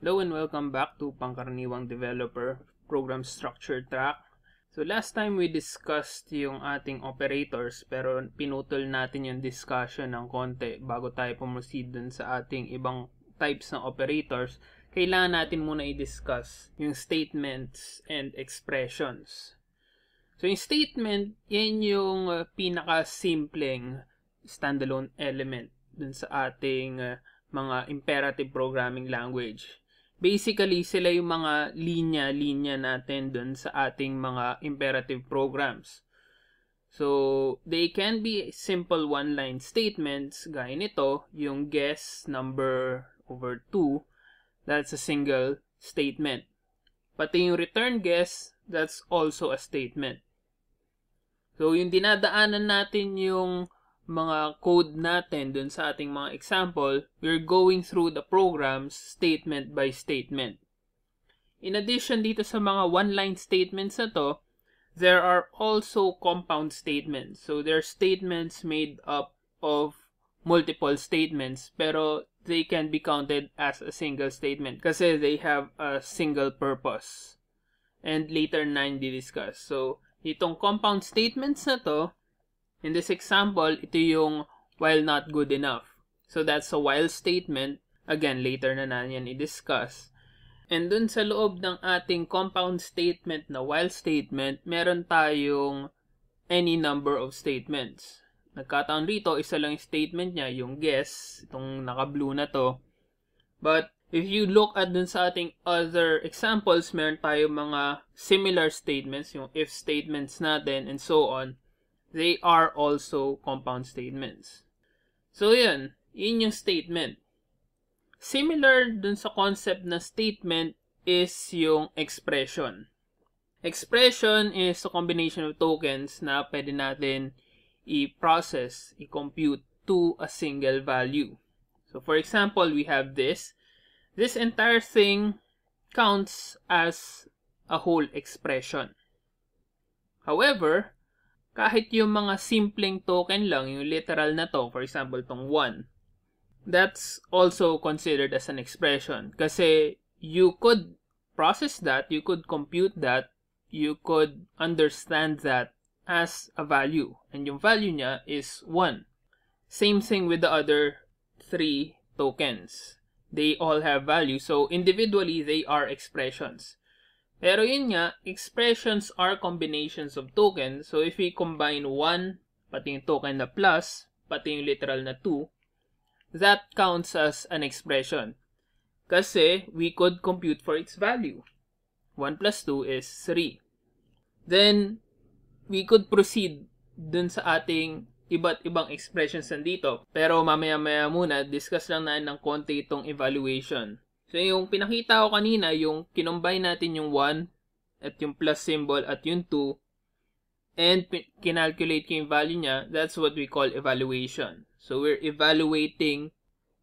Hello and welcome back to Pangkaraniwang Developer Program Structure Track. So last time we discussed yung ating operators pero pinutol natin yung discussion ng konti bago tayo proceed dun sa ating ibang types ng operators. Kailangan natin muna i-discuss yung statements and expressions. So yung statement, yan yung uh, pinaka-simpleng standalone element dun sa ating uh, mga imperative programming language. Basically, sila yung mga linya-linya natin dun sa ating mga imperative programs. So, they can be simple one-line statements, gaya nito, yung guess number over 2, that's a single statement. Pati yung return guess, that's also a statement. So, yung dinadaanan natin yung mga code natin dun sa ating mga example, we're going through the programs statement by statement. In addition dito sa mga one-line statements na to, there are also compound statements. So, they're statements made up of multiple statements, pero they can be counted as a single statement kasi they have a single purpose. And later na di-discuss. So, itong compound statements na to, In this example, ito yung while not good enough. So that's a while statement. Again, later na natin i-discuss. And dun sa loob ng ating compound statement na while statement, meron tayong any number of statements. Nagkataon rito, isa lang yung statement niya, yung guess, itong naka-blue na to. But if you look at dun sa ating other examples, meron tayong mga similar statements, yung if statements natin, and so on they are also compound statements. So, yun. Yun yung statement. Similar dun sa concept na statement is yung expression. Expression is a combination of tokens na pwede natin i-process, i-compute to a single value. So, for example, we have this. This entire thing counts as a whole expression. However, kahit yung mga simpleng token lang, yung literal na to, for example, tong 1, that's also considered as an expression. Kasi you could process that, you could compute that, you could understand that as a value. And yung value niya is 1. Same thing with the other three tokens. They all have value. So individually, they are expressions. Pero yun nga, expressions are combinations of tokens. So if we combine 1, pati yung token na plus, pati yung literal na 2, that counts as an expression. Kasi we could compute for its value. 1 plus 2 is 3. Then, we could proceed dun sa ating iba't ibang expressions nandito. Pero mamaya-maya muna, discuss lang natin ng konti itong evaluation. So, yung pinakita ko kanina, yung kinombine natin yung 1 at yung plus symbol at yung 2 and kinalculate ko yung value niya, that's what we call evaluation. So, we're evaluating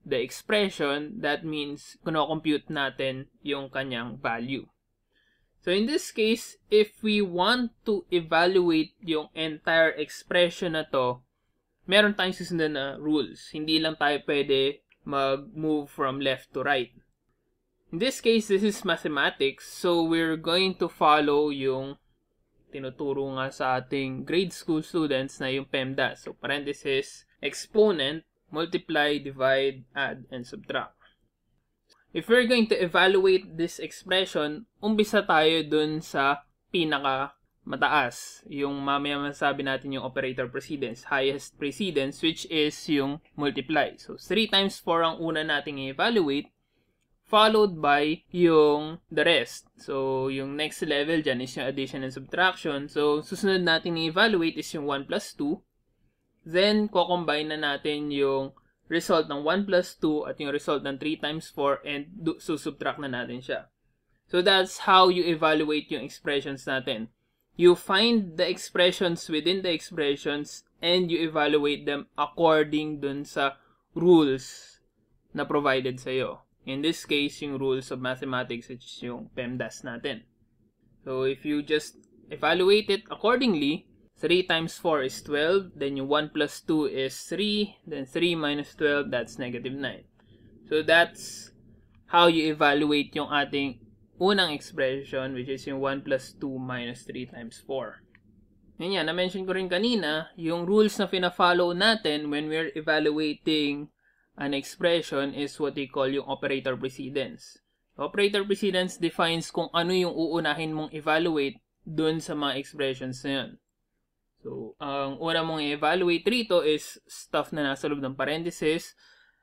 the expression. That means, kuno-compute natin yung kanyang value. So, in this case, if we want to evaluate yung entire expression na to, meron tayong susundan na rules. Hindi lang tayo pwede mag-move from left to right. In this case, this is mathematics. So, we're going to follow yung tinuturo nga sa ating grade school students na yung PEMDAS. So, parenthesis, exponent, multiply, divide, add, and subtract. If we're going to evaluate this expression, umpisa tayo dun sa pinaka mataas. Yung mamaya masabi natin yung operator precedence, highest precedence, which is yung multiply. So, 3 times 4 ang una nating i-evaluate followed by yung the rest. So, yung next level dyan is yung addition and subtraction. So, susunod natin i-evaluate is yung 1 plus 2. Then, ko-combine na natin yung result ng 1 plus 2 at yung result ng 3 times 4 and susubtract na natin siya. So, that's how you evaluate yung expressions natin. You find the expressions within the expressions and you evaluate them according dun sa rules na provided sa'yo. In this case, yung rules of mathematics, which is yung PEMDAS natin. So, if you just evaluate it accordingly, 3 times 4 is 12, then yung 1 plus 2 is 3, then 3 minus 12, that's negative 9. So, that's how you evaluate yung ating unang expression which is yung 1 plus 2 minus 3 times 4. Yun yan, na-mention ko rin kanina, yung rules na fina-follow natin when we're evaluating an expression is what we call yung operator precedence. Operator precedence defines kung ano yung uunahin mong evaluate dun sa mga expressions na yun. So, ang una mong i-evaluate rito is stuff na nasa loob ng parenthesis,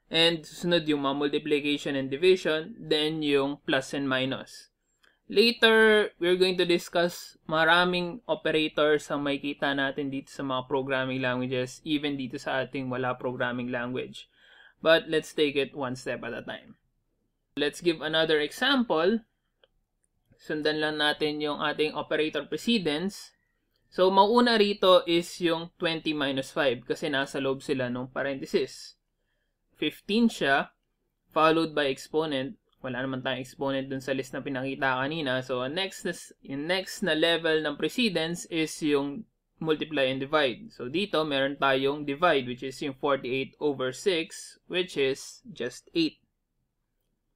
and susunod yung mga multiplication and division, then yung plus and minus. Later, we're going to discuss maraming operators ang makikita natin dito sa mga programming languages, even dito sa ating wala programming language. But let's take it one step at a time. Let's give another example. Sundan lang natin yung ating operator precedence. So, mauna rito is yung 20 minus 5 kasi nasa loob sila ng parenthesis. 15 siya, followed by exponent, wala naman tayong exponent dun sa list na pinakita kanina. So, next na, next na level ng precedence is yung multiply and divide. So, dito, meron tayong divide, which is yung 48 over 6, which is just 8.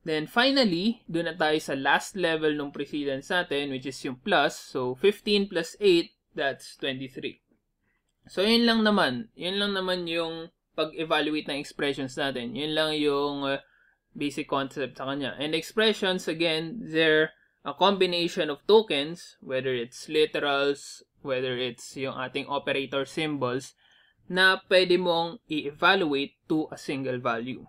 Then, finally, doon na tayo sa last level ng precedence natin, which is yung plus. So, 15 plus 8, that's 23. So, yun lang naman. Yun lang naman yung pag-evaluate ng expressions natin. Yun lang yung uh, basic concept sa kanya. And expressions, again, they're a combination of tokens, whether it's literals, whether it's yung ating operator symbols, na pwede mong i-evaluate to a single value.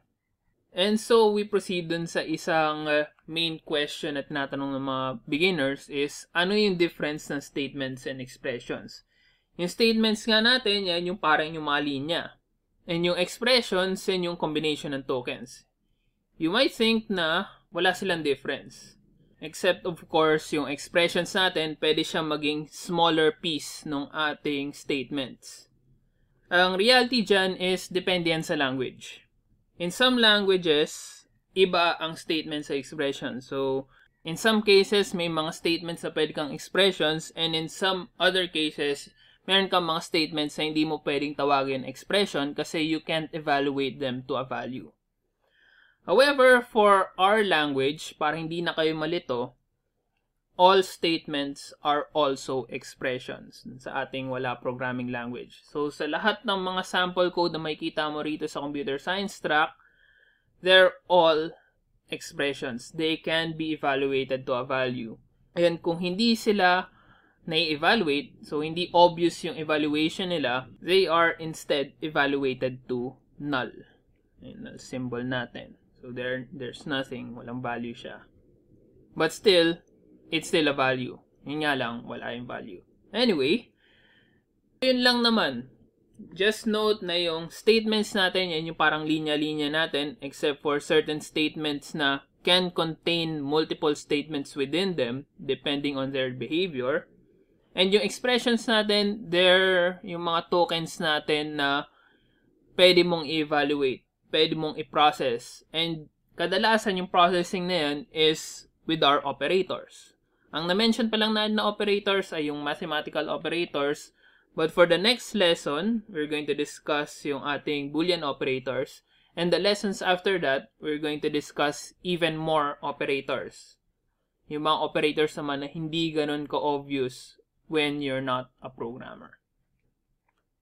And so, we proceed dun sa isang uh, main question at natanong ng mga beginners is, ano yung difference ng statements and expressions? Yung statements nga natin, yan yung parang yung mga linya. And yung expressions, yan yung combination ng tokens you might think na wala silang difference. Except of course, yung expressions natin, pwede siyang maging smaller piece ng ating statements. Ang reality dyan is depende yan sa language. In some languages, iba ang statement sa expression. So, in some cases, may mga statements na pwede kang expressions and in some other cases, meron kang mga statements na hindi mo pwedeng tawagin expression kasi you can't evaluate them to a value. However, for our language, para hindi na kayo malito, all statements are also expressions sa ating wala programming language. So, sa lahat ng mga sample code na makikita mo rito sa computer science track, they're all expressions. They can be evaluated to a value. And kung hindi sila na-evaluate, so hindi obvious yung evaluation nila, they are instead evaluated to null. Yung null symbol natin. So there there's nothing, walang value siya. But still, it's still a value. Yun nga lang, wala yung value. Anyway, yun lang naman. Just note na yung statements natin, yan yung parang linya-linya natin, except for certain statements na can contain multiple statements within them, depending on their behavior. And yung expressions natin, they're yung mga tokens natin na pwede mong evaluate pwede mong i-process. And kadalasan yung processing na yan is with our operators. Ang na-mention pa lang natin na operators ay yung mathematical operators. But for the next lesson, we're going to discuss yung ating Boolean operators. And the lessons after that, we're going to discuss even more operators. Yung mga operators naman na hindi ganun ka-obvious when you're not a programmer.